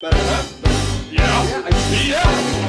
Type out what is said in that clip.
Yeah. Yeah. yeah.